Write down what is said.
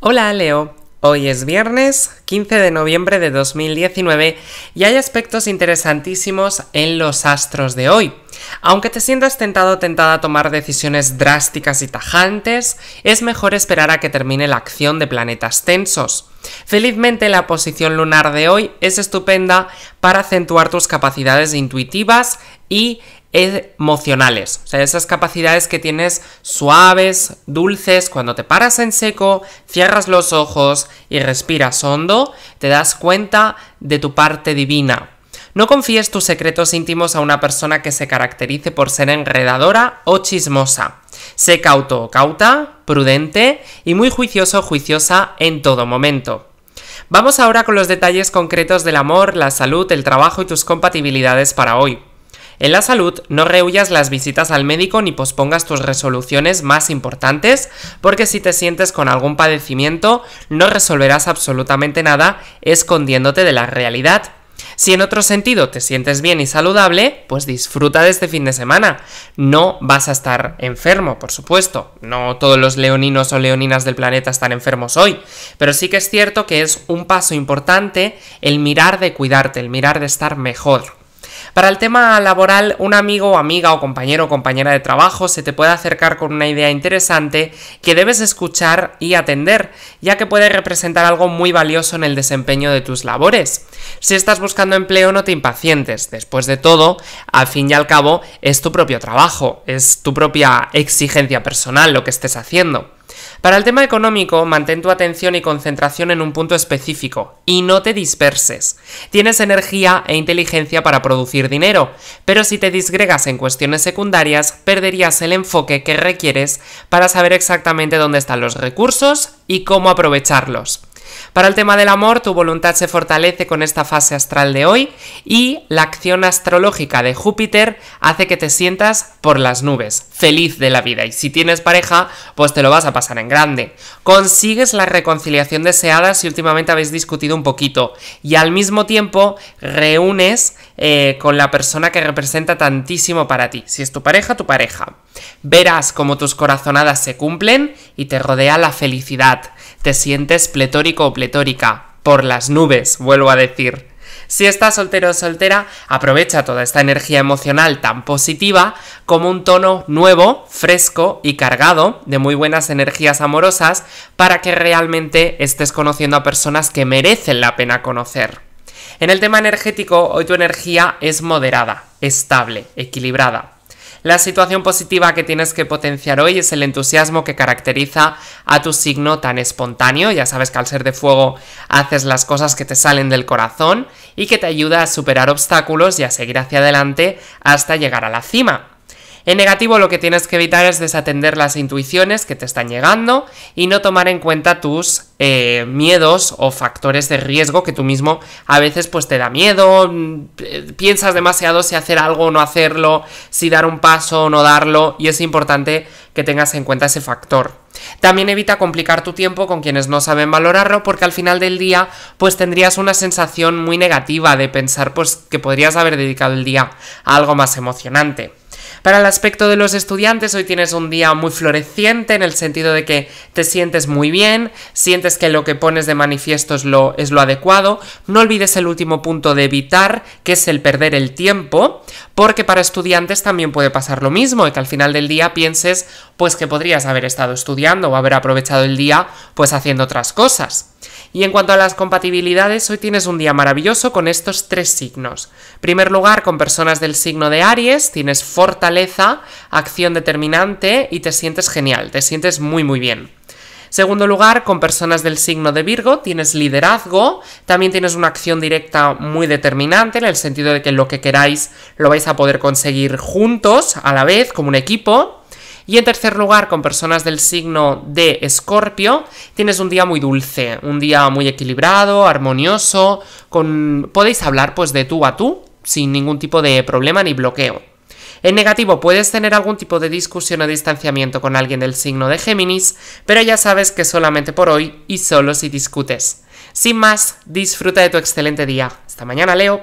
Hola Leo, hoy es viernes 15 de noviembre de 2019 y hay aspectos interesantísimos en los astros de hoy. Aunque te sientas tentado o tentada a tomar decisiones drásticas y tajantes, es mejor esperar a que termine la acción de planetas tensos. Felizmente la posición lunar de hoy es estupenda para acentuar tus capacidades intuitivas y emocionales, o sea, esas capacidades que tienes suaves, dulces, cuando te paras en seco, cierras los ojos y respiras hondo, te das cuenta de tu parte divina. No confíes tus secretos íntimos a una persona que se caracterice por ser enredadora o chismosa. Sé cauto o cauta, prudente y muy juicioso o juiciosa en todo momento. Vamos ahora con los detalles concretos del amor, la salud, el trabajo y tus compatibilidades para hoy. En la salud, no rehuyas las visitas al médico ni pospongas tus resoluciones más importantes, porque si te sientes con algún padecimiento, no resolverás absolutamente nada escondiéndote de la realidad. Si en otro sentido te sientes bien y saludable, pues disfruta de este fin de semana. No vas a estar enfermo, por supuesto. No todos los leoninos o leoninas del planeta están enfermos hoy. Pero sí que es cierto que es un paso importante el mirar de cuidarte, el mirar de estar mejor. Para el tema laboral, un amigo, amiga o compañero o compañera de trabajo se te puede acercar con una idea interesante que debes escuchar y atender, ya que puede representar algo muy valioso en el desempeño de tus labores. Si estás buscando empleo, no te impacientes. Después de todo, al fin y al cabo, es tu propio trabajo, es tu propia exigencia personal lo que estés haciendo. Para el tema económico, mantén tu atención y concentración en un punto específico y no te disperses. Tienes energía e inteligencia para producir dinero, pero si te disgregas en cuestiones secundarias, perderías el enfoque que requieres para saber exactamente dónde están los recursos y cómo aprovecharlos. Para el tema del amor, tu voluntad se fortalece con esta fase astral de hoy y la acción astrológica de Júpiter hace que te sientas por las nubes, feliz de la vida. Y si tienes pareja, pues te lo vas a pasar en grande. Consigues la reconciliación deseada si últimamente habéis discutido un poquito y al mismo tiempo reúnes eh, con la persona que representa tantísimo para ti. Si es tu pareja, tu pareja. Verás cómo tus corazonadas se cumplen y te rodea la felicidad. Te sientes pletórico o pletórica. Por las nubes, vuelvo a decir. Si estás soltero o soltera, aprovecha toda esta energía emocional tan positiva como un tono nuevo, fresco y cargado de muy buenas energías amorosas para que realmente estés conociendo a personas que merecen la pena conocer. En el tema energético, hoy tu energía es moderada, estable, equilibrada. La situación positiva que tienes que potenciar hoy es el entusiasmo que caracteriza a tu signo tan espontáneo. Ya sabes que al ser de fuego haces las cosas que te salen del corazón y que te ayuda a superar obstáculos y a seguir hacia adelante hasta llegar a la cima. En negativo lo que tienes que evitar es desatender las intuiciones que te están llegando y no tomar en cuenta tus eh, miedos o factores de riesgo que tú mismo a veces pues te da miedo, mm, piensas demasiado si hacer algo o no hacerlo, si dar un paso o no darlo y es importante que tengas en cuenta ese factor. También evita complicar tu tiempo con quienes no saben valorarlo porque al final del día pues tendrías una sensación muy negativa de pensar pues que podrías haber dedicado el día a algo más emocionante. Para el aspecto de los estudiantes, hoy tienes un día muy floreciente en el sentido de que te sientes muy bien, sientes que lo que pones de manifiesto es lo, es lo adecuado. No olvides el último punto de evitar, que es el perder el tiempo, porque para estudiantes también puede pasar lo mismo, y que al final del día pienses pues que podrías haber estado estudiando o haber aprovechado el día pues haciendo otras cosas. Y en cuanto a las compatibilidades, hoy tienes un día maravilloso con estos tres signos. En primer lugar, con personas del signo de Aries, tienes fortaleza, acción determinante y te sientes genial, te sientes muy muy bien. Segundo lugar, con personas del signo de Virgo tienes liderazgo, también tienes una acción directa muy determinante en el sentido de que lo que queráis lo vais a poder conseguir juntos a la vez como un equipo. Y en tercer lugar, con personas del signo de Escorpio, tienes un día muy dulce, un día muy equilibrado, armonioso, con podéis hablar pues de tú a tú sin ningún tipo de problema ni bloqueo. En negativo puedes tener algún tipo de discusión o distanciamiento con alguien del signo de Géminis, pero ya sabes que solamente por hoy y solo si discutes. Sin más, disfruta de tu excelente día. Hasta mañana, Leo.